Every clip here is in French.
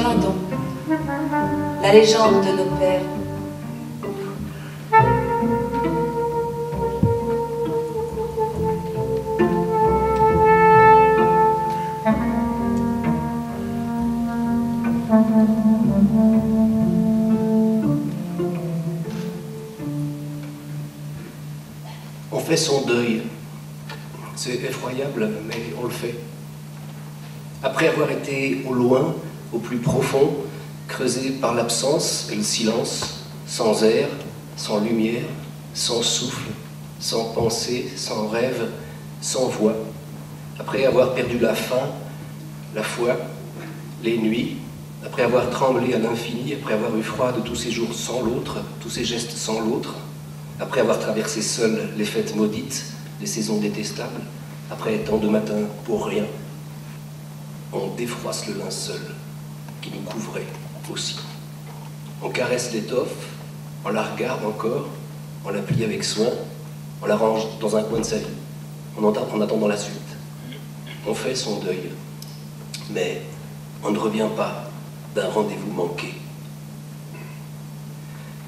donc la légende de nos pères. On fait son deuil. C'est effroyable, mais on le fait. Après avoir été au loin, au plus profond, creusé par l'absence et le silence, sans air, sans lumière, sans souffle, sans pensée, sans rêve, sans voix, après avoir perdu la faim, la foi, les nuits, après avoir tremblé à l'infini, après avoir eu froid de tous ces jours sans l'autre, tous ces gestes sans l'autre, après avoir traversé seul les fêtes maudites, les saisons détestables, après tant de matins pour rien, on défroisse le linceul qui nous couvrait aussi. On caresse l'étoffe, on la regarde encore, on la plie avec soin, on la range dans un coin de sa vie, en attendant la suite. On fait son deuil, mais on ne revient pas d'un rendez-vous manqué.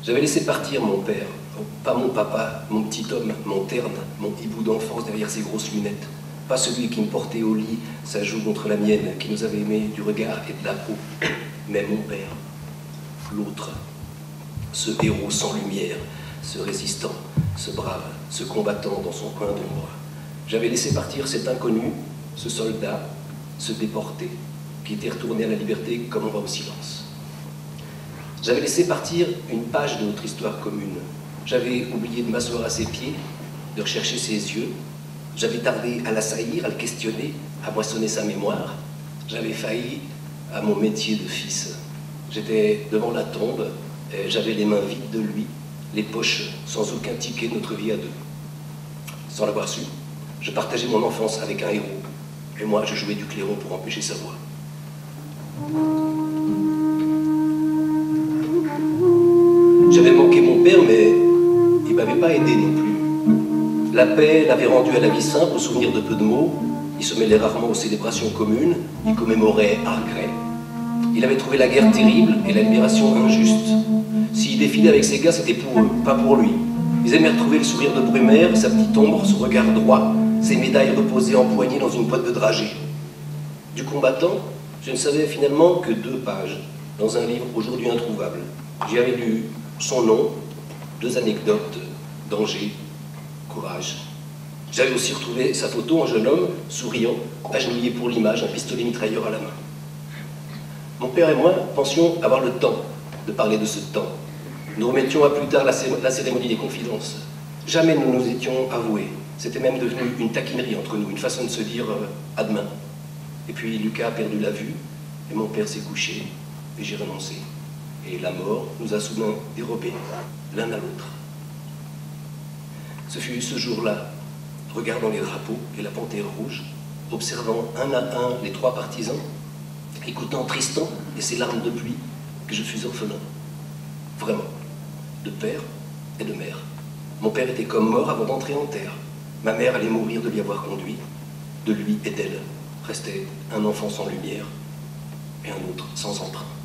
J'avais laissé partir mon père, pas mon papa, mon petit homme, mon terne, mon hibou d'enfance derrière ses grosses lunettes, pas celui qui me portait au lit, sa joue contre la mienne, qui nous avait aimés du regard et de la peau, mais mon père, l'autre, ce héros sans lumière, ce résistant, ce brave, ce combattant dans son coin d'ombre. J'avais laissé partir cet inconnu, ce soldat, ce déporté, qui était retourné à la liberté comme on va au silence. J'avais laissé partir une page de notre histoire commune. J'avais oublié de m'asseoir à ses pieds, de rechercher ses yeux. J'avais tardé à l'assaillir, à le questionner, à moissonner sa mémoire. J'avais failli à mon métier de fils. J'étais devant la tombe, j'avais les mains vides de lui, les poches sans aucun ticket de notre vie à deux. Sans l'avoir su, je partageais mon enfance avec un héros, et moi je jouais du clairon pour empêcher sa voix. J'avais manqué mon père, mais il m'avait pas aidé non plus. La paix l'avait rendu à la vie simple, au souvenir de peu de mots. Il se mêlait rarement aux célébrations communes. Il commémorait à regret. Il avait trouvé la guerre terrible et la libération injuste. S'il défilait avec ses gars, c'était pour eux, pas pour lui. Ils aimaient retrouver le sourire de Brumaire, sa petite ombre, son regard droit, ses médailles reposées empoignées dans une boîte de dragée. Du combattant, je ne savais finalement que deux pages, dans un livre aujourd'hui introuvable. J'y avais lu son nom, deux anecdotes, danger, courage. J'avais aussi retrouvé sa photo en jeune homme, souriant, agenouillé pour l'image, un pistolet mitrailleur à la main. Mon père et moi pensions avoir le temps de parler de ce temps. Nous remettions à plus tard la, la cérémonie des confidences. Jamais nous nous étions avoués. C'était même devenu une taquinerie entre nous, une façon de se dire euh, à demain. Et puis Lucas a perdu la vue, et mon père s'est couché, et j'ai renoncé. Et la mort nous a soudain dérobés, l'un à l'autre. Ce fut ce jour-là, regardant les drapeaux et la panthère rouge, observant un à un les trois partisans, écoutant Tristan et ses larmes de pluie, que je fus orphelin. Vraiment, de père et de mère. Mon père était comme mort avant d'entrer en terre. Ma mère allait mourir de l'y avoir conduit. De lui et d'elle restait un enfant sans lumière et un autre sans empreinte.